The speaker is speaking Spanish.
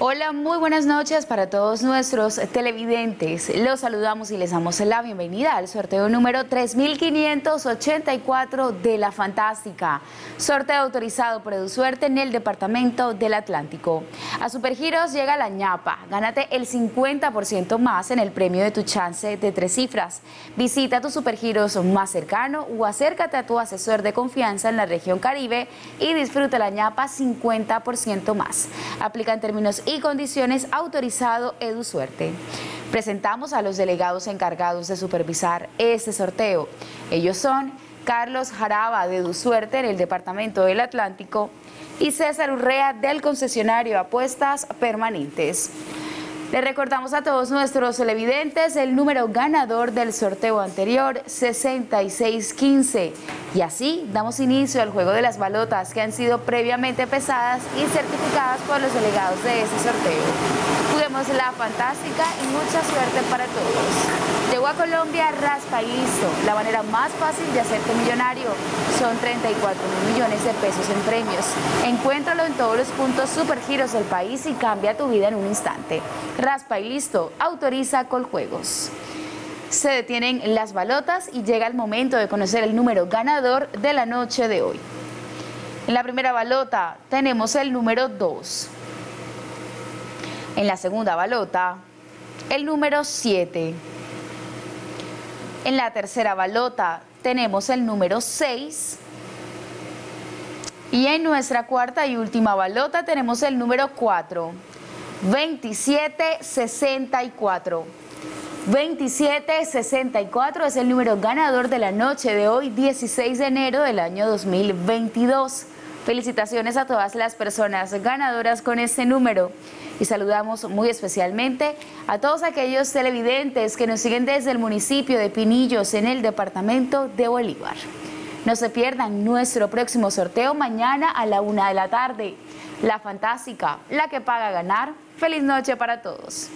Hola, muy buenas noches para todos nuestros televidentes. Los saludamos y les damos la bienvenida al sorteo número 3584 de La Fantástica. Sorteo autorizado por EduSuerte en el Departamento del Atlántico. A Supergiros llega la ñapa. Gánate el 50% más en el premio de tu chance de tres cifras. Visita tu Supergiros más cercano o acércate a tu asesor de confianza en la región Caribe y disfruta la ñapa 50% más. Aplica en términos y condiciones autorizado EduSuerte. Presentamos a los delegados encargados de supervisar este sorteo. Ellos son Carlos Jaraba de EduSuerte en el Departamento del Atlántico y César Urrea del concesionario Apuestas Permanentes. Le recordamos a todos nuestros televidentes el número ganador del sorteo anterior, 6615. Y así damos inicio al juego de las balotas que han sido previamente pesadas y certificadas por los delegados de este sorteo. La fantástica y mucha suerte para todos. Llegó a Colombia raspa y listo, la manera más fácil de hacerte millonario. Son 34 mil millones de pesos en premios. Encuéntralo en todos los puntos supergiros del país y cambia tu vida en un instante. Raspa y listo, autoriza Coljuegos. Se detienen las balotas y llega el momento de conocer el número ganador de la noche de hoy. En la primera balota tenemos el número 2. En la segunda balota, el número 7. En la tercera balota tenemos el número 6. Y en nuestra cuarta y última balota tenemos el número 4. 2764. 2764 es el número ganador de la noche de hoy, 16 de enero del año 2022. Felicitaciones a todas las personas ganadoras con este número y saludamos muy especialmente a todos aquellos televidentes que nos siguen desde el municipio de Pinillos en el departamento de Bolívar. No se pierdan nuestro próximo sorteo mañana a la una de la tarde. La fantástica, la que paga ganar. Feliz noche para todos.